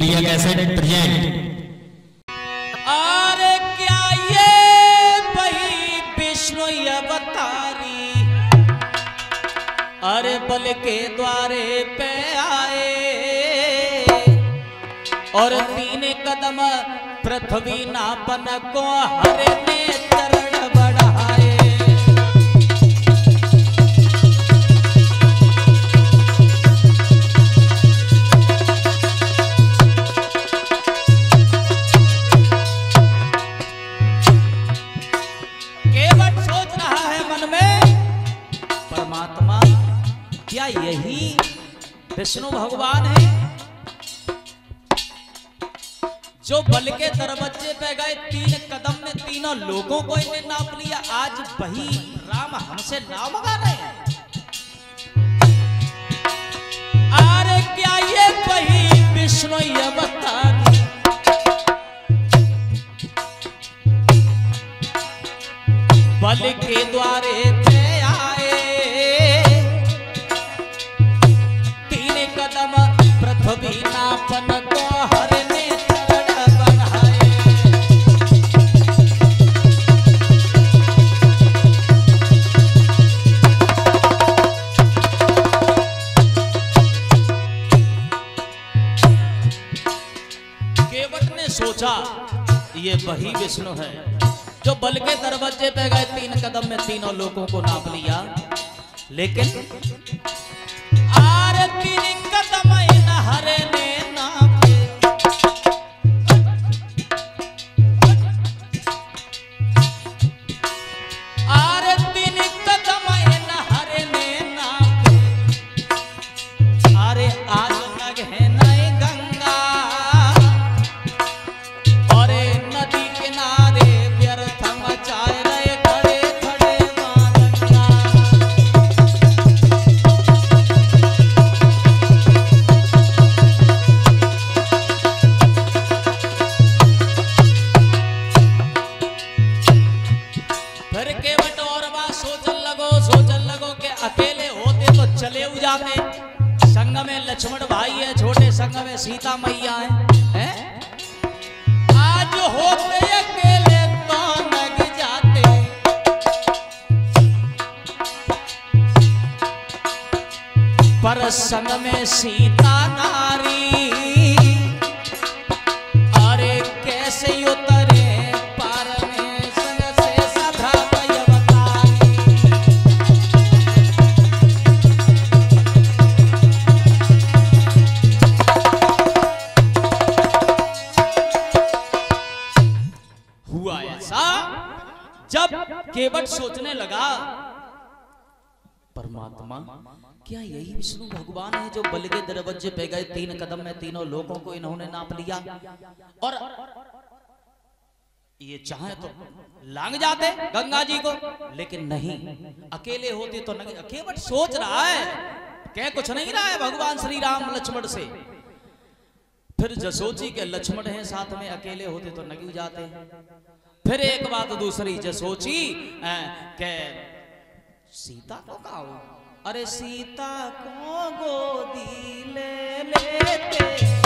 प्रिया cassette present अरे क्या ये वही विष्णु अवतारी? अरे बल के द्वारे पे आए। और तीन कदम पृथ्वी नापन को हर ने के दरवाजे पे गए तीन कदम में तीनों लोगों को इन्हें नाप लिया। आज वही राम हमसे नाव मंगा रहे हैं। अरे क्या ये वही विष्णु अवतार बल के द्वारे आए। तीन कदम पृथ्वी तीनों लोगों को नाप लिया। लेकिन आरती कदम इन छोटे संग में सीता मैया है, हैं? आज होते अकेले तो लग जाते पर संग में सीता नारी परमात्मा क्या यही विष्णु भगवान है जो बल के दरवाजे पे गए? तीन कदम में तीनों लोगों को इन्होंने नाप लिया। और ये चाहे तो लांग जाते गंगा जी को, लेकिन नहीं, अकेले होते तो नहीं। केवट सोच रहा है, कह कुछ नहीं रहा है भगवान श्री राम लक्ष्मण से। फिर जसोची के लक्ष्मण हैं साथ में, अकेले होते तो नगी जाते। फिर एक बात दूसरी जसोची के सीता को कहा अरे सीता को गोदी ले लेते।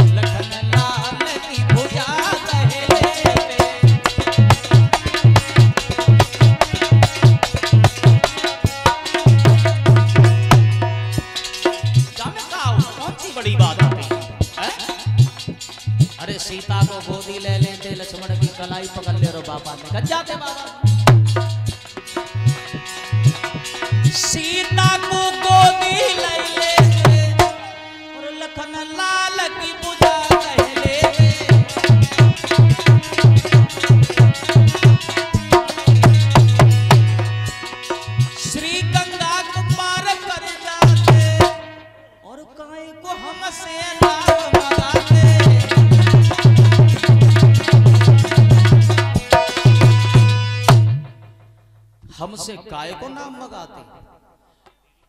हमसे काय को नाम मगाते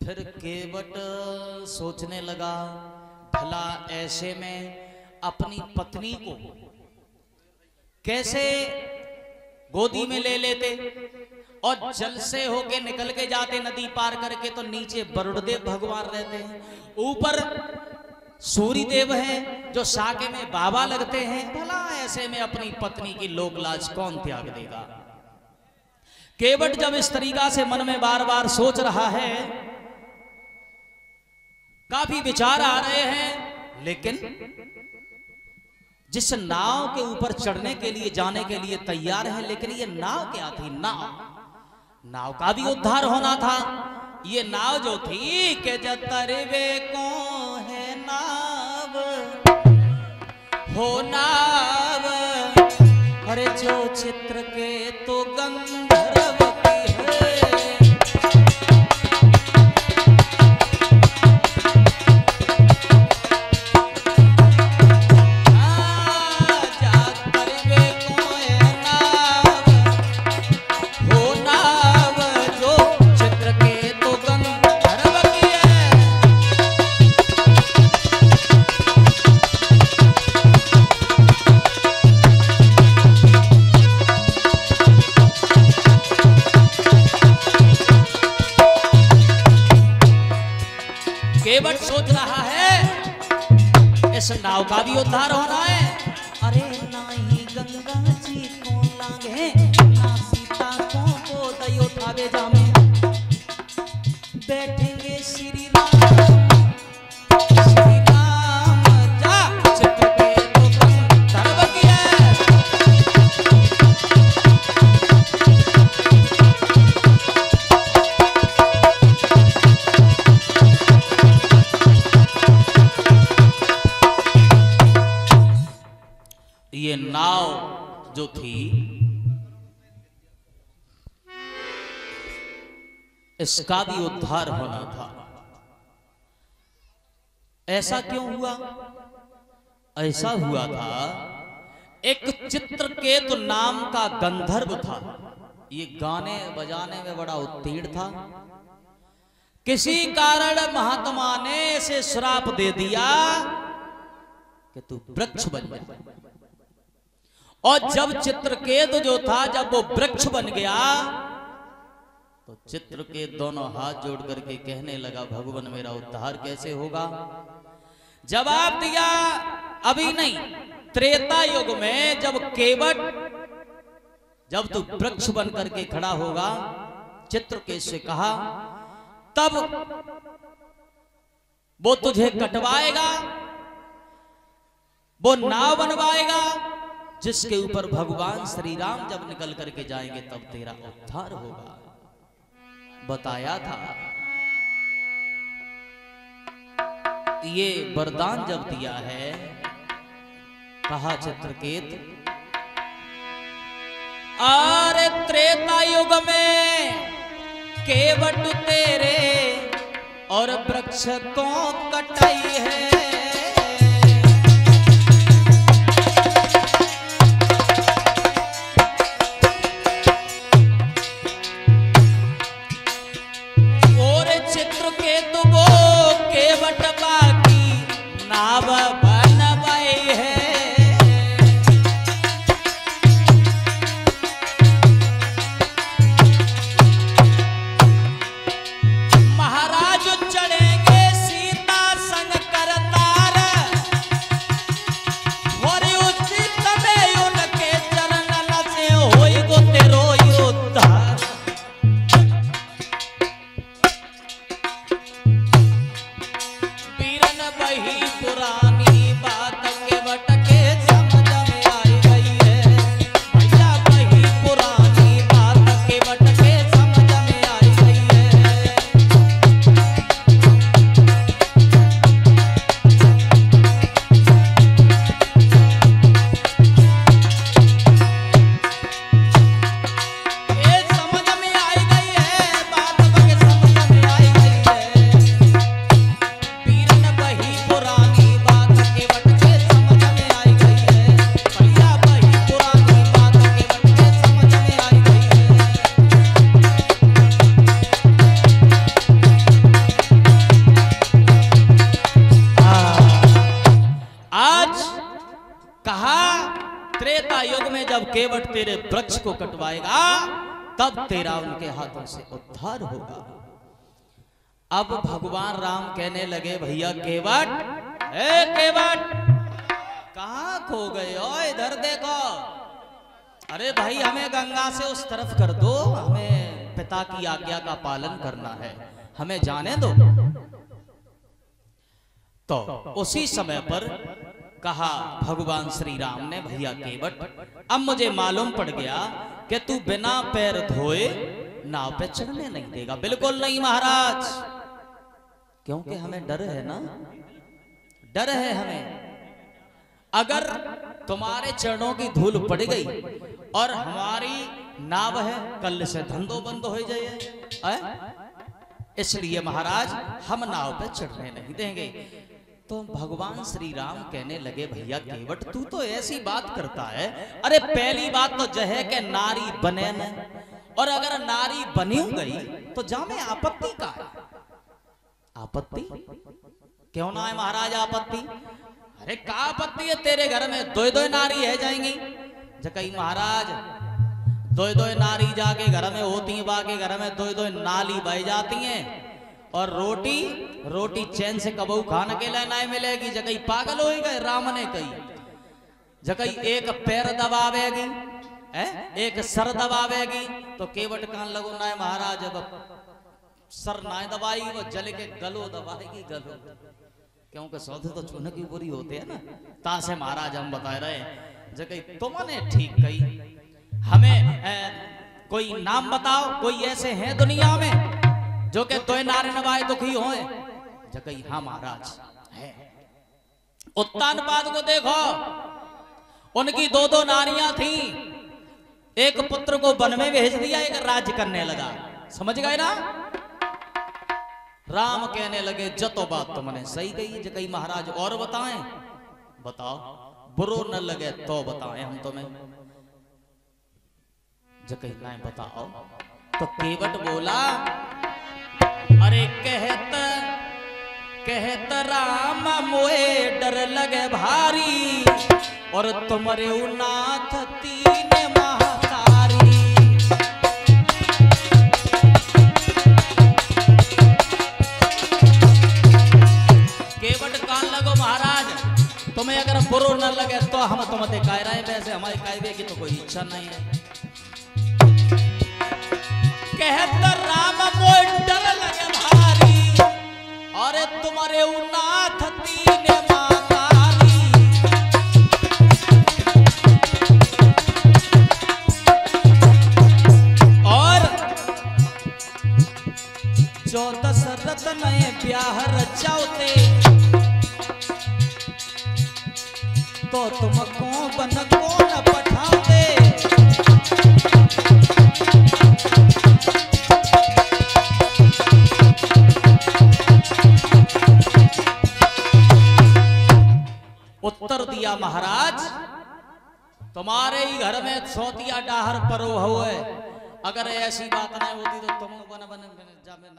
फिर केवट सोचने लगा, भला ऐसे में अपनी पत्नी को कैसे गोदी में ले लेते और जल से होके निकल के जाते नदी पार करके तो नीचे बरुड़देव भगवान रहते हैं। ऊपर सूर्य देव हैं जो साके में बाबा लगते हैं। भला ऐसे में अपनी पत्नी की लोकलाज कौन त्याग देगा? केवट जब इस तरीका से मन में बार बार सोच रहा है, काफ़ी विचार आ रहे हैं, लेकिन जिस नाव के ऊपर चढ़ने के लिए, जाने के लिए तैयार है, लेकिन ये नाव क्या थी? नाव। नाव का भी उद्धार होना था। ये नाव जो थी, के जतरवे को है नाव? हो नाव। अरे जो चित्र के तो गंधर्व को लागे नाव जो थी, इसका भी उद्धार होना था। ऐसा क्यों हुआ? ऐसा हुआ था, एक चित्रकेतु नाम का गंधर्व था। ये गाने बजाने में बड़ा उत्तीर्ण था। किसी कारण महात्मा ने इसे श्राप दे दिया कि तू वृक्ष बन जा। और जब चित्रकेत जो था जब वो वृक्ष बन गया तो चित्र के दोनों हाथ जोड़ करके कहने लगा भगवान मेरा उद्धार कैसे होगा? जवाब दिया अभी नहीं त्रेता युग में जब केवट जब तू वृक्ष बन करके खड़ा होगा चित्र के से कहा तब वो तुझे कटवाएगा वो नाव बनवाएगा जिसके ऊपर भगवान श्री राम जब निकल करके जाएँगे, तब तेरा उद्धार होगा। बताया था। ये वरदान जब दिया है, कहा चित्रकेत अरे त्रेता युग में केवट तेरे और वृक्ष को कटाई है? केवट तेरे वृक्ष को कटवाएगा, तब तेरा उनके हाथों से उद्धार होगा। अब भगवान राम कहने लगे, भैया केवट, ए केवट, कहा खो गए ओ इधर देखो। अरे भाई, हमें गंगा से उस तरफ़ कर दो, हमें पिता की आज्ञा का पालन करना है, हमें जाने दो। तो उसी समय पर कहा, भगवान श्री राम ने भैया केवट, अब मुझे मालूम पड़ गया कि तू बिना पैर धोए नाव पे चढ़ने नहीं देगा. बिल्कुल नहीं, महाराज। क्योंकि हमें डर है ना? डर है हमें। अगर तुम्हारे चरणों की धूल पड़ गई और हमारी नाव है, कल से धंधो बंद हो जाए। इसलिए, महाराज, हम नाव पे चढ़ने नहीं देंगे। तो भगवान श्री राम कहने लगे भैया केवट तू तो ऐसी बात करता है। अरे पहली बात तो जह के नारी बने न और अगर नारी बनी गई तो जामे आपत्ति का है। आपत्ति? क्यों ना है महाराज आपत्ति? अरे का आपत्ति है? तेरे घर में दो दो नारी है जाएँगी। जकई महाराज दो दो नारी जाके घर में होती हैं बाके घर में दो दो नाली बह जाती हैं। और रोटी रोटी चैन से कबू खान के लिए नहीं मिलेगी। जकई पागल हो गए राम ने कही। जकई एक पैर दबावेगी है? एक सर दबावेगी तो केवट कान लगो ना महाराज अब सर ना दबाएगी वो जल के गलो दबाएगी गलो। क्योंकि सौदे तो चूने की ही होते हैं ना। तासे महाराज हम बता रहे जगह तुमने ठीक कही। हमें ए, कोई नाम बताओ कोई ऐसे हैं दुनिया में जो कि तो नारे नवाए दुखी हो जगह हाँ महाराज है। उत्तानपाद को देखो। उनकी दो दो नारियाँ थी। एक पुत्र को वन में भेज दिया, एक राज्य करने लगा। समझ गए ना? राम कहने लगे, जतो बात तुमने सही कही जकई महाराज और बताएँ। बताओ, बुरो न लगे तो बताएँ हम तुम्हें। ना बताओ तो केवट बोला, अरे कहत कहत राम, मोए डर लगे भारी, और तुम्हारे नाथ तीन तुम्हें अगर बुरो न लगे तो हम तुम्हें कह रहे वैसे हमारे कहवे की तो कोई इच्छा नहीं है। कहत राम मोय सोतिया डाहर परो हुए। अगर ऐसी बात नहीं होती तो तुम बन बन जा में